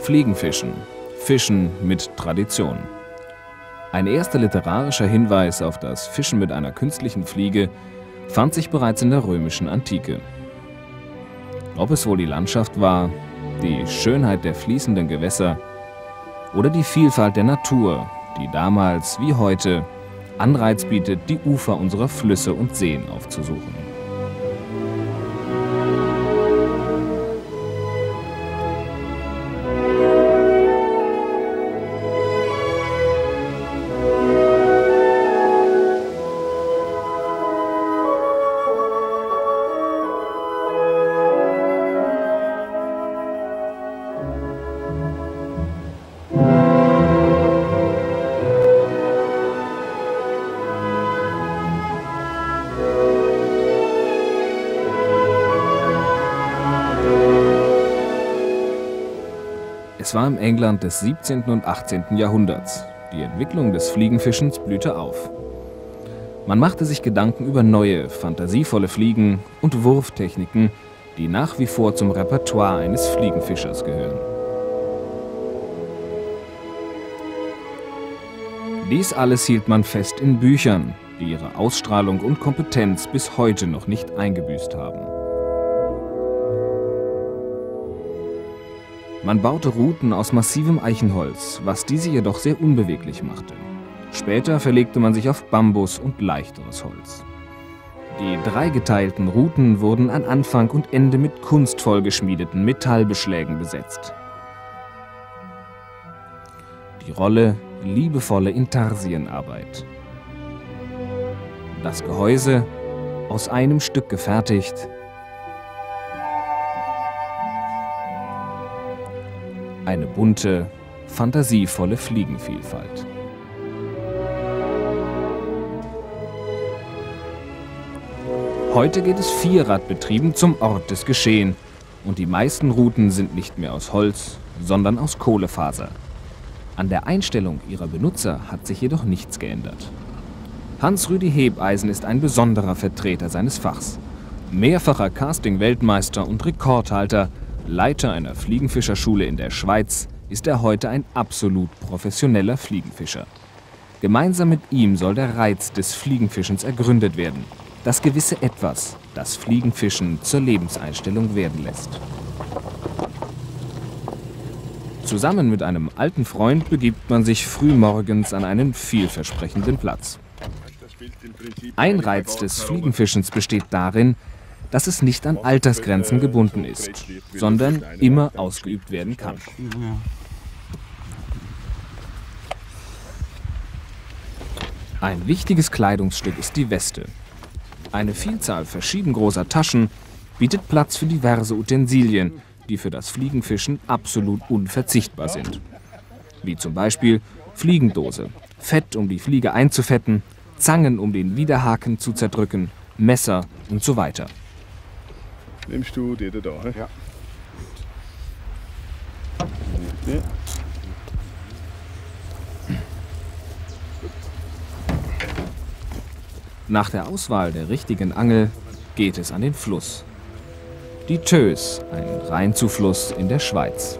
Fliegenfischen. Fischen mit Tradition. Ein erster literarischer Hinweis auf das Fischen mit einer künstlichen Fliege fand sich bereits in der römischen Antike. Ob es wohl die Landschaft war, die Schönheit der fließenden Gewässer oder die Vielfalt der Natur, die damals wie heute Anreiz bietet, die Ufer unserer Flüsse und Seen aufzusuchen. Es war im England des 17. und 18. Jahrhunderts. Die Entwicklung des Fliegenfischens blühte auf. Man machte sich Gedanken über neue, fantasievolle Fliegen und Wurftechniken, die nach wie vor zum Repertoire eines Fliegenfischers gehören. Dies alles hielt man fest in Büchern, die ihre Ausstrahlung und Kompetenz bis heute noch nicht eingebüßt haben. Man baute Routen aus massivem Eichenholz, was diese jedoch sehr unbeweglich machte. Später verlegte man sich auf Bambus und leichteres Holz. Die dreigeteilten Routen wurden an Anfang und Ende mit kunstvoll geschmiedeten Metallbeschlägen besetzt. Die Rolle liebevolle Intarsienarbeit. Das Gehäuse aus einem Stück gefertigt, eine bunte, fantasievolle Fliegenvielfalt. Heute geht es vierradbetrieben zum Ort des Geschehen und die meisten Routen sind nicht mehr aus Holz, sondern aus Kohlefaser. An der Einstellung ihrer Benutzer hat sich jedoch nichts geändert. Hans-Rüdi Hebeisen ist ein besonderer Vertreter seines Fachs. Mehrfacher Casting-Weltmeister und Rekordhalter Leiter einer Fliegenfischerschule in der Schweiz, ist er heute ein absolut professioneller Fliegenfischer. Gemeinsam mit ihm soll der Reiz des Fliegenfischens ergründet werden. Das gewisse Etwas, das Fliegenfischen zur Lebenseinstellung werden lässt. Zusammen mit einem alten Freund begibt man sich frühmorgens an einen vielversprechenden Platz. Ein Reiz des Fliegenfischens besteht darin, dass es nicht an Altersgrenzen gebunden ist, sondern immer ausgeübt werden kann. Ein wichtiges Kleidungsstück ist die Weste. Eine Vielzahl verschieden großer Taschen bietet Platz für diverse Utensilien, die für das Fliegenfischen absolut unverzichtbar sind. Wie zum Beispiel Fliegendose, Fett, um die Fliege einzufetten, Zangen, um den Widerhaken zu zerdrücken, Messer und so weiter. Nimmst du die da? He? Ja. Ja. Nach der Auswahl der richtigen Angel geht es an den Fluss. Die Tös, ein Rheinzufluss in der Schweiz.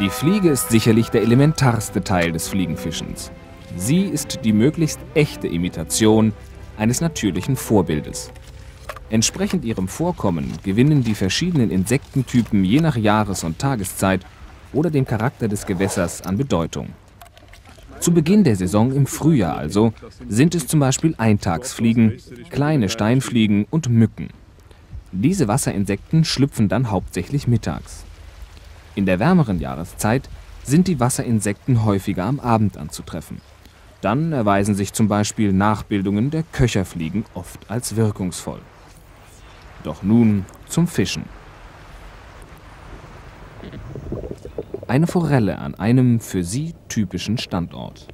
Die Fliege ist sicherlich der elementarste Teil des Fliegenfischens. Sie ist die möglichst echte Imitation eines natürlichen Vorbildes. Entsprechend ihrem Vorkommen gewinnen die verschiedenen Insektentypen je nach Jahres- und Tageszeit oder dem Charakter des Gewässers an Bedeutung. Zu Beginn der Saison im Frühjahr also sind es zum Beispiel Eintagsfliegen, kleine Steinfliegen und Mücken. Diese Wasserinsekten schlüpfen dann hauptsächlich mittags. In der wärmeren Jahreszeit sind die Wasserinsekten häufiger am Abend anzutreffen. Dann erweisen sich zum Beispiel Nachbildungen der Köcherfliegen oft als wirkungsvoll. Doch nun zum Fischen. Eine Forelle an einem für sie typischen Standort.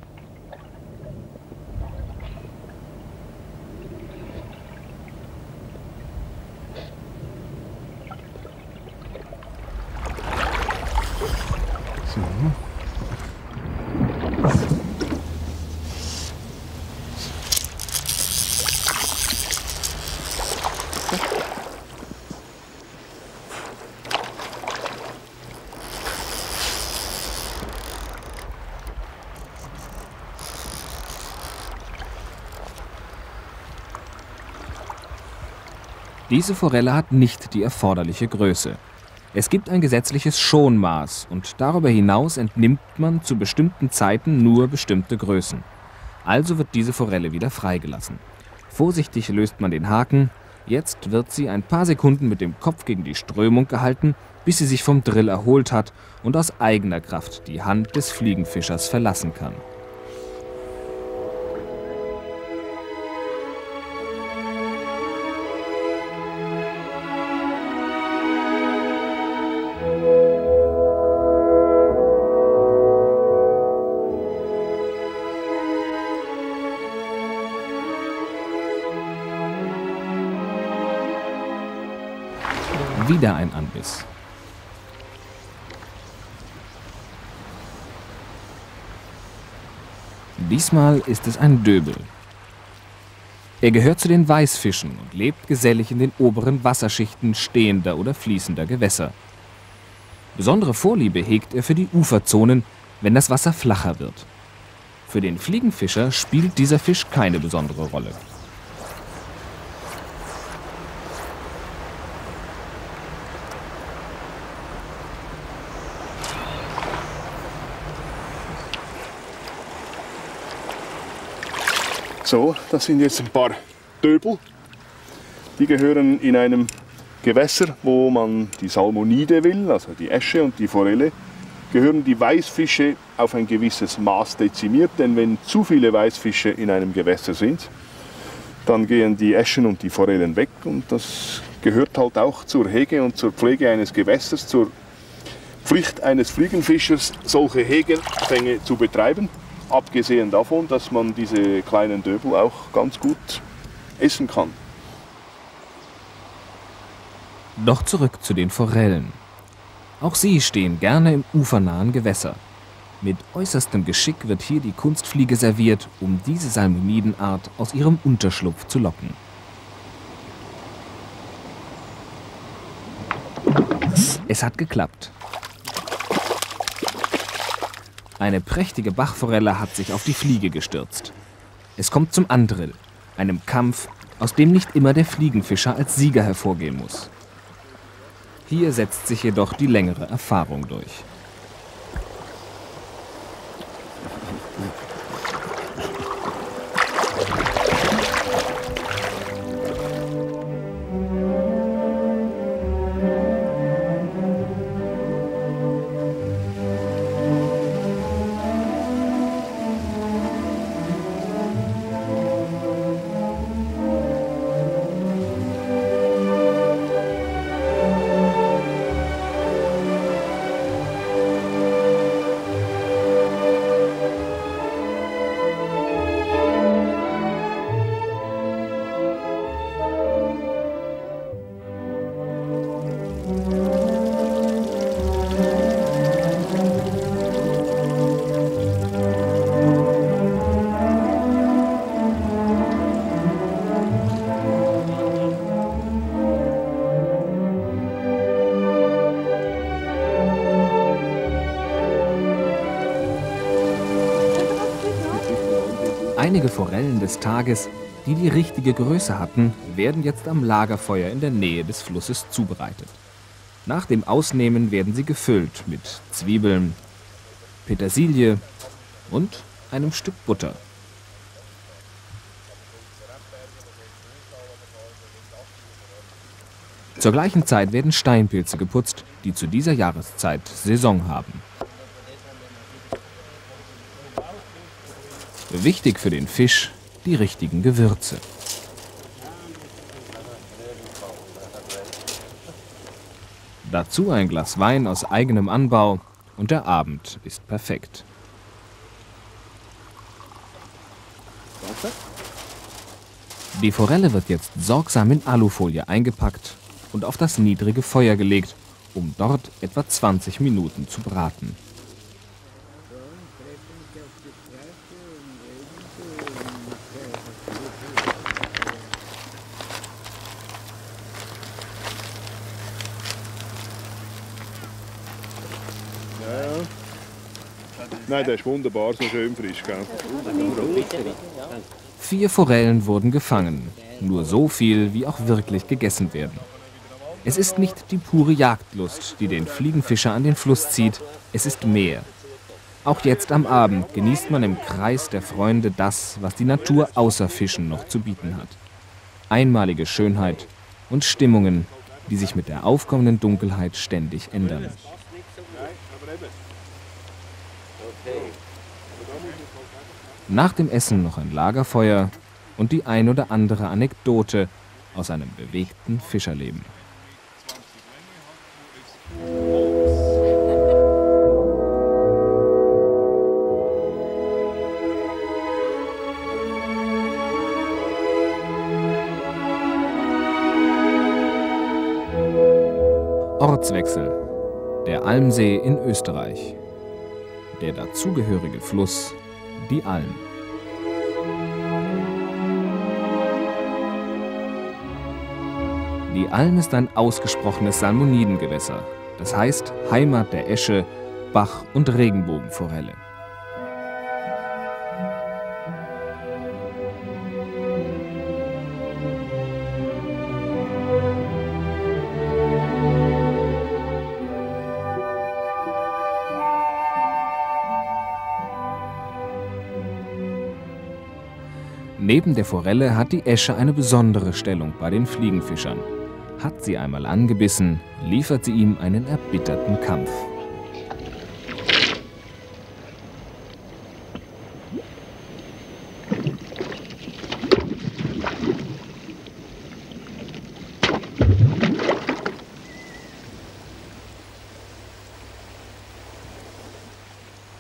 Diese Forelle hat nicht die erforderliche Größe. Es gibt ein gesetzliches Schonmaß und darüber hinaus entnimmt man zu bestimmten Zeiten nur bestimmte Größen. Also wird diese Forelle wieder freigelassen. Vorsichtig löst man den Haken. Jetzt wird sie ein paar Sekunden mit dem Kopf gegen die Strömung gehalten, bis sie sich vom Drill erholt hat und aus eigener Kraft die Hand des Fliegenfischers verlassen kann. Wieder ein Anbiss. Diesmal ist es ein Döbel. Er gehört zu den Weißfischen und lebt gesellig in den oberen Wasserschichten stehender oder fließender Gewässer. Besondere Vorliebe hegt er für die Uferzonen, wenn das Wasser flacher wird. Für den Fliegenfischer spielt dieser Fisch keine besondere Rolle. So, das sind jetzt ein paar Döbel. Die gehören in einem Gewässer, wo man die Salmonide will, also die Esche und die Forelle, gehören die Weißfische auf ein gewisses Maß dezimiert, denn wenn zu viele Weißfische in einem Gewässer sind, dann gehen die Eschen und die Forellen weg und das gehört halt auch zur Hege und zur Pflege eines Gewässers, zur Pflicht eines Fliegenfischers, solche Hegefänge zu betreiben. Abgesehen davon, dass man diese kleinen Döbel auch ganz gut essen kann. Doch zurück zu den Forellen. Auch sie stehen gerne im ufernahen Gewässer. Mit äußerstem Geschick wird hier die Kunstfliege serviert, um diese Salmonidenart aus ihrem Unterschlupf zu locken. Es hat geklappt. Eine prächtige Bachforelle hat sich auf die Fliege gestürzt. Es kommt zum Andrill, einem Kampf, aus dem nicht immer der Fliegenfischer als Sieger hervorgehen muss. Hier setzt sich jedoch die längere Erfahrung durch. Einige Forellen des Tages, die die richtige Größe hatten, werden jetzt am Lagerfeuer in der Nähe des Flusses zubereitet. Nach dem Ausnehmen werden sie gefüllt mit Zwiebeln, Petersilie und einem Stück Butter. Zur gleichen Zeit werden Steinpilze geputzt, die zu dieser Jahreszeit Saison haben. Wichtig für den Fisch die richtigen Gewürze. Dazu ein Glas Wein aus eigenem Anbau und der Abend ist perfekt. Die Forelle wird jetzt sorgsam in Alufolie eingepackt und auf das niedrige Feuer gelegt, um dort etwa 20 Minuten zu braten. Nein, der ist wunderbar, so schön frisch. Gell? Vier Forellen wurden gefangen, nur so viel, wie auch wirklich gegessen werden. Es ist nicht die pure Jagdlust, die den Fliegenfischer an den Fluss zieht, es ist mehr. Auch jetzt am Abend genießt man im Kreis der Freunde das, was die Natur außer Fischen noch zu bieten hat. Einmalige Schönheit und Stimmungen, die sich mit der aufkommenden Dunkelheit ständig ändern. Nach dem Essen noch ein Lagerfeuer und die ein oder andere Anekdote aus einem bewegten Fischerleben. Ortswechsel. Der Almsee in Österreich. Der dazugehörige Fluss die Alm. Die Alm ist ein ausgesprochenes Salmonidengewässer, das heißt Heimat der Esche, Bach- und Regenbogenforelle. Neben der Forelle hat die Esche eine besondere Stellung bei den Fliegenfischern. Hat sie einmal angebissen, liefert sie ihm einen erbitterten Kampf.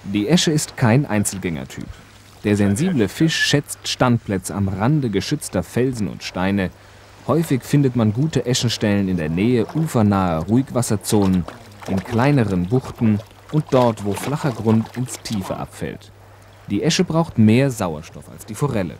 Die Esche ist kein Einzelgängertyp. Der sensible Fisch schätzt Standplätze am Rande geschützter Felsen und Steine. Häufig findet man gute Eschenstellen in der Nähe ufernaher Ruhigwasserzonen, in kleineren Buchten und dort, wo flacher Grund ins Tiefe abfällt. Die Esche braucht mehr Sauerstoff als die Forelle.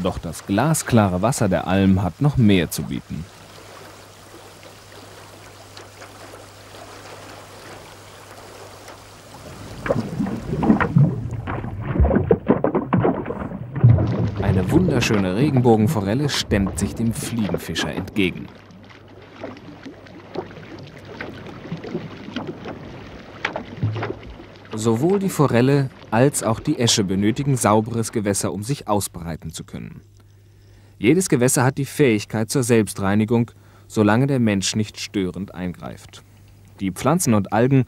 Doch das glasklare Wasser der Alm hat noch mehr zu bieten. Eine wunderschöne Regenbogenforelle stemmt sich dem Fliegenfischer entgegen. Sowohl die Forelle als auch die Esche benötigen sauberes Gewässer, um sich ausbreiten zu können. Jedes Gewässer hat die Fähigkeit zur Selbstreinigung, solange der Mensch nicht störend eingreift. Die Pflanzen und Algen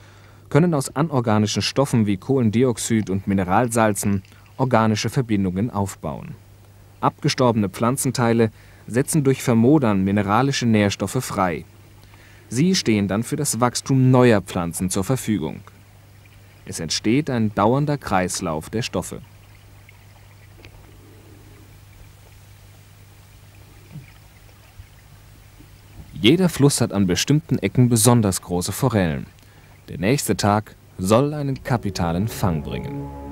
können aus anorganischen Stoffen wie Kohlendioxid und Mineralsalzen organische Verbindungen aufbauen. Abgestorbene Pflanzenteile setzen durch Vermodern mineralische Nährstoffe frei. Sie stehen dann für das Wachstum neuer Pflanzen zur Verfügung. Es entsteht ein dauernder Kreislauf der Stoffe. Jeder Fluss hat an bestimmten Ecken besonders große Forellen. Der nächste Tag soll einen kapitalen Fang bringen.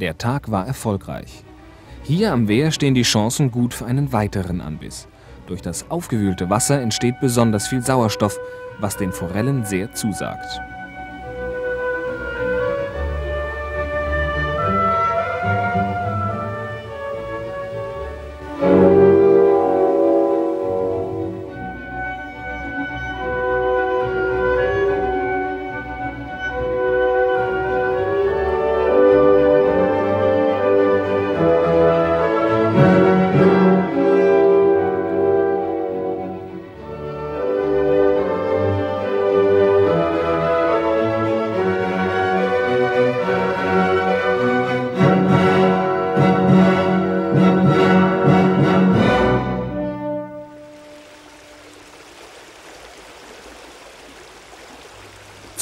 Der Tag war erfolgreich. Hier am Wehr stehen die Chancen gut für einen weiteren Anbiss. Durch das aufgewühlte Wasser entsteht besonders viel Sauerstoff, was den Forellen sehr zusagt.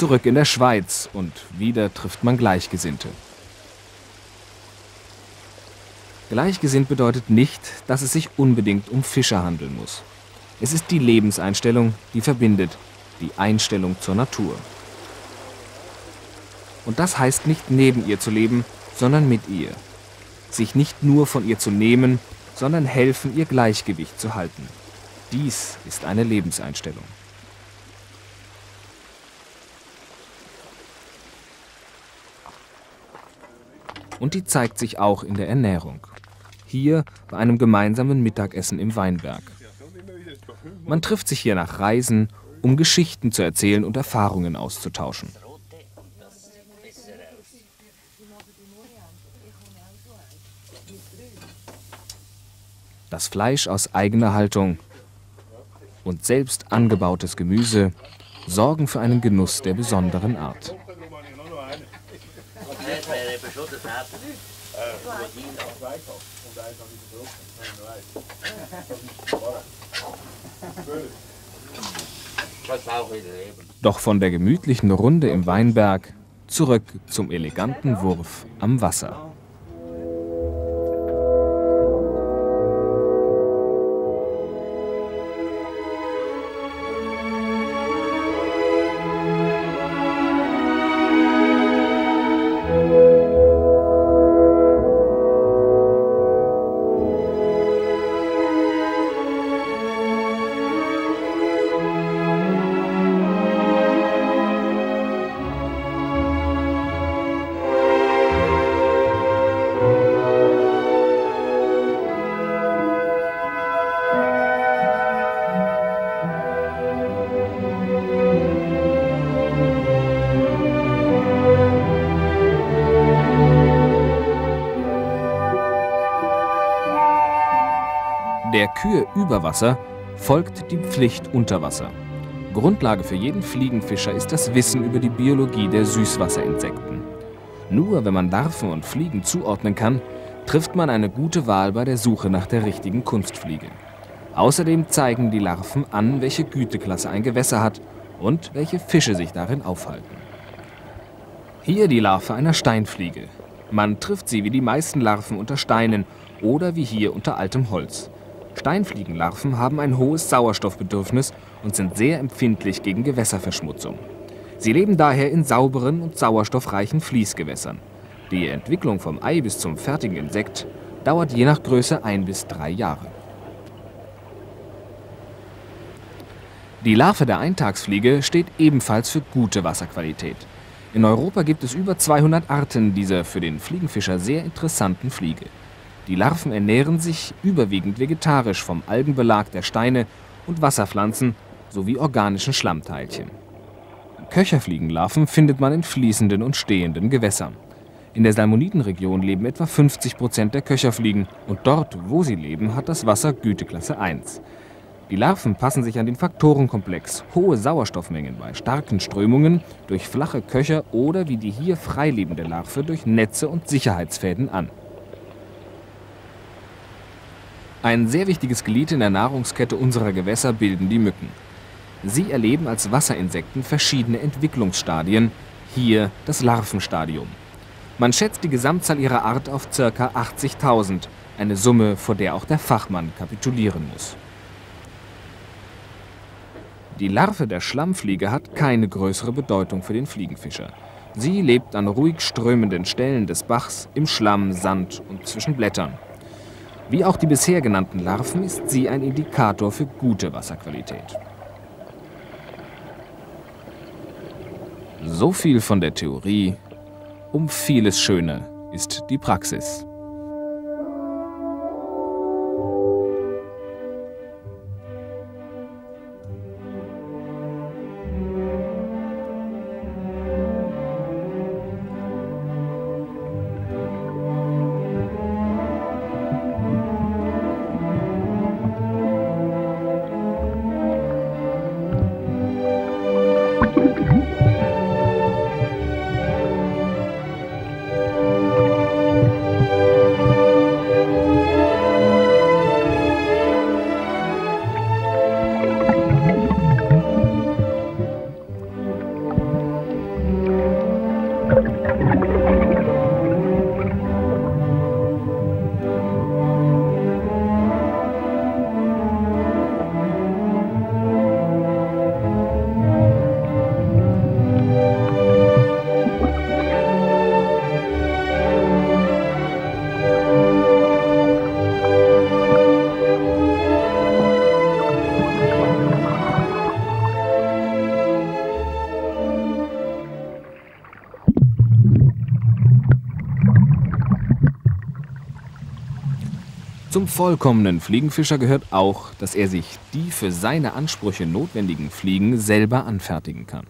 Zurück in der Schweiz und wieder trifft man Gleichgesinnte. Gleichgesinnt bedeutet nicht, dass es sich unbedingt um Fischer handeln muss. Es ist die Lebenseinstellung, die verbindet, die Einstellung zur Natur. Und das heißt nicht neben ihr zu leben, sondern mit ihr. Sich nicht nur von ihr zu nehmen, sondern helfen, ihr Gleichgewicht zu halten. Dies ist eine Lebenseinstellung. Und die zeigt sich auch in der Ernährung. Hier bei einem gemeinsamen Mittagessen im Weinberg. Man trifft sich hier nach Reisen, um Geschichten zu erzählen und Erfahrungen auszutauschen. Das Fleisch aus eigener Haltung und selbst angebautes Gemüse sorgen für einen Genuss der besonderen Art. Doch von der gemütlichen Runde im Weinberg zurück zum eleganten Wurf am Wasser. Der Kühe über Wasser folgt die Pflicht unter Wasser. Grundlage für jeden Fliegenfischer ist das Wissen über die Biologie der Süßwasserinsekten. Nur wenn man Larven und Fliegen zuordnen kann, trifft man eine gute Wahl bei der Suche nach der richtigen Kunstfliege. Außerdem zeigen die Larven an, welche Güteklasse ein Gewässer hat und welche Fische sich darin aufhalten. Hier die Larve einer Steinfliege. Man trifft sie wie die meisten Larven unter Steinen oder wie hier unter altem Holz. Steinfliegenlarven haben ein hohes Sauerstoffbedürfnis und sind sehr empfindlich gegen Gewässerverschmutzung. Sie leben daher in sauberen und sauerstoffreichen Fließgewässern. Die Entwicklung vom Ei bis zum fertigen Insekt dauert je nach Größe ein bis drei Jahre. Die Larve der Eintagsfliege steht ebenfalls für gute Wasserqualität. In Europa gibt es über 200 Arten dieser für den Fliegenfischer sehr interessanten Fliege. Die Larven ernähren sich überwiegend vegetarisch vom Algenbelag der Steine und Wasserpflanzen sowie organischen Schlammteilchen. Köcherfliegenlarven findet man in fließenden und stehenden Gewässern. In der Salmonitenregion leben etwa 50 Prozent der Köcherfliegen und dort, wo sie leben, hat das Wasser Güteklasse 1. Die Larven passen sich an den Faktorenkomplex hohe Sauerstoffmengen bei starken Strömungen durch flache Köcher oder wie die hier freilebende Larve durch Netze und Sicherheitsfäden an. Ein sehr wichtiges Glied in der Nahrungskette unserer Gewässer bilden die Mücken. Sie erleben als Wasserinsekten verschiedene Entwicklungsstadien, hier das Larvenstadium. Man schätzt die Gesamtzahl ihrer Art auf ca. 80.000, eine Summe, vor der auch der Fachmann kapitulieren muss. Die Larve der Schlammfliege hat keine größere Bedeutung für den Fliegenfischer. Sie lebt an ruhig strömenden Stellen des Bachs, im Schlamm, Sand und zwischen Blättern. Wie auch die bisher genannten Larven ist sie ein Indikator für gute Wasserqualität. So viel von der Theorie, um vieles schöner ist die Praxis. Zum vollkommenen Fliegenfischer gehört auch, dass er sich die für seine Ansprüche notwendigen Fliegen selber anfertigen kann.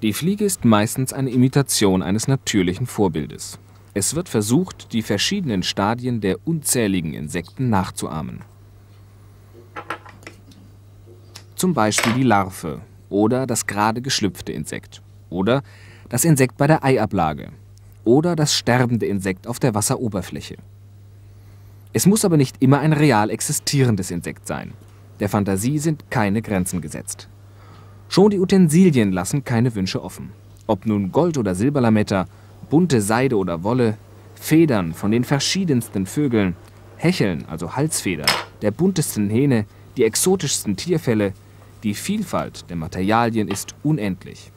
Die Fliege ist meistens eine Imitation eines natürlichen Vorbildes. Es wird versucht, die verschiedenen Stadien der unzähligen Insekten nachzuahmen. Zum Beispiel die Larve oder das gerade geschlüpfte Insekt oder das Insekt bei der Eiablage oder das sterbende Insekt auf der Wasseroberfläche. Es muss aber nicht immer ein real existierendes Insekt sein. Der Fantasie sind keine Grenzen gesetzt. Schon die Utensilien lassen keine Wünsche offen. Ob nun Gold oder Silberlametta, bunte Seide oder Wolle, Federn von den verschiedensten Vögeln, Hecheln, also Halsfedern, der buntesten Hähne, die exotischsten Tierfälle, die Vielfalt der Materialien ist unendlich.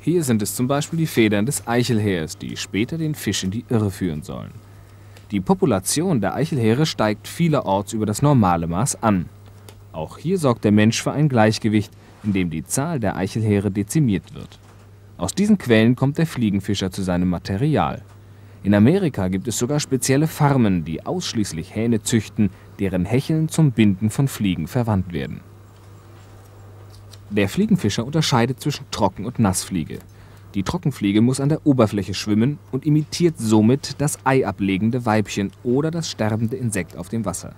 Hier sind es zum Beispiel die Federn des Eichelheers, die später den Fisch in die Irre führen sollen. Die Population der Eichelheere steigt vielerorts über das normale Maß an. Auch hier sorgt der Mensch für ein Gleichgewicht, in dem die Zahl der Eichelheere dezimiert wird. Aus diesen Quellen kommt der Fliegenfischer zu seinem Material. In Amerika gibt es sogar spezielle Farmen, die ausschließlich Hähne züchten, deren Hecheln zum Binden von Fliegen verwandt werden. Der Fliegenfischer unterscheidet zwischen Trocken- und Nassfliege. Die Trockenfliege muss an der Oberfläche schwimmen und imitiert somit das eiablegende Weibchen oder das sterbende Insekt auf dem Wasser.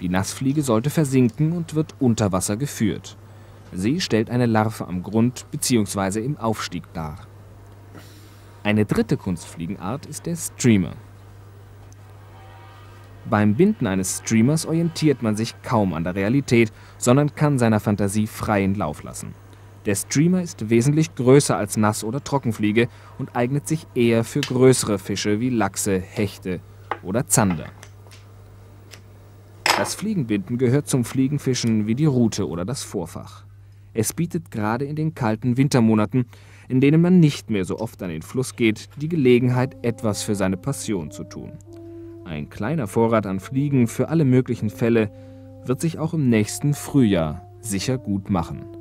Die Nassfliege sollte versinken und wird unter Wasser geführt. Sie stellt eine Larve am Grund bzw. im Aufstieg dar. Eine dritte Kunstfliegenart ist der Streamer. Beim Binden eines Streamers orientiert man sich kaum an der Realität, sondern kann seiner Fantasie freien Lauf lassen. Der Streamer ist wesentlich größer als Nass- oder Trockenfliege und eignet sich eher für größere Fische wie Lachse, Hechte oder Zander. Das Fliegenbinden gehört zum Fliegenfischen wie die Rute oder das Vorfach. Es bietet gerade in den kalten Wintermonaten, in denen man nicht mehr so oft an den Fluss geht, die Gelegenheit, etwas für seine Passion zu tun. Ein kleiner Vorrat an Fliegen für alle möglichen Fälle wird sich auch im nächsten Frühjahr sicher gut machen.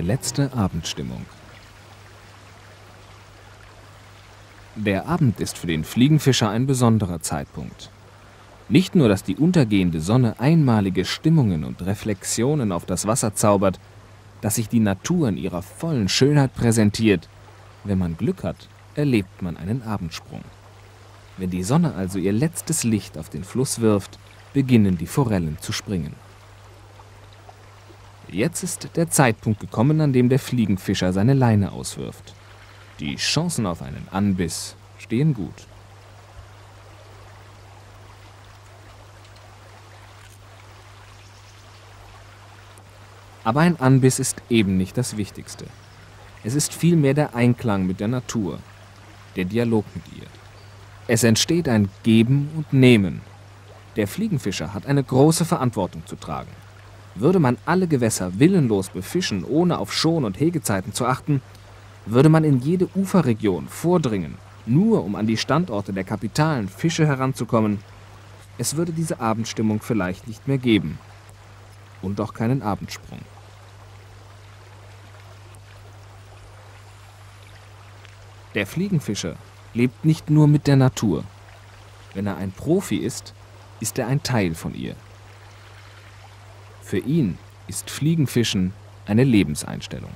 Eine letzte Abendstimmung. Der Abend ist für den Fliegenfischer ein besonderer Zeitpunkt. Nicht nur, dass die untergehende Sonne einmalige Stimmungen und Reflexionen auf das Wasser zaubert, dass sich die Natur in ihrer vollen Schönheit präsentiert. Wenn man Glück hat, erlebt man einen Abendsprung. Wenn die Sonne also ihr letztes Licht auf den Fluss wirft, beginnen die Forellen zu springen. Jetzt ist der Zeitpunkt gekommen, an dem der Fliegenfischer seine Leine auswirft. Die Chancen auf einen Anbiss stehen gut. Aber ein Anbiss ist eben nicht das Wichtigste. Es ist vielmehr der Einklang mit der Natur, der Dialog mit ihr. Es entsteht ein Geben und Nehmen. Der Fliegenfischer hat eine große Verantwortung zu tragen. Würde man alle Gewässer willenlos befischen, ohne auf Schon- und Hegezeiten zu achten, würde man in jede Uferregion vordringen, nur um an die Standorte der kapitalen Fische heranzukommen, es würde diese Abendstimmung vielleicht nicht mehr geben. Und auch keinen Abendsprung. Der Fliegenfischer lebt nicht nur mit der Natur. Wenn er ein Profi ist, ist er ein Teil von ihr. Für ihn ist Fliegenfischen eine Lebenseinstellung.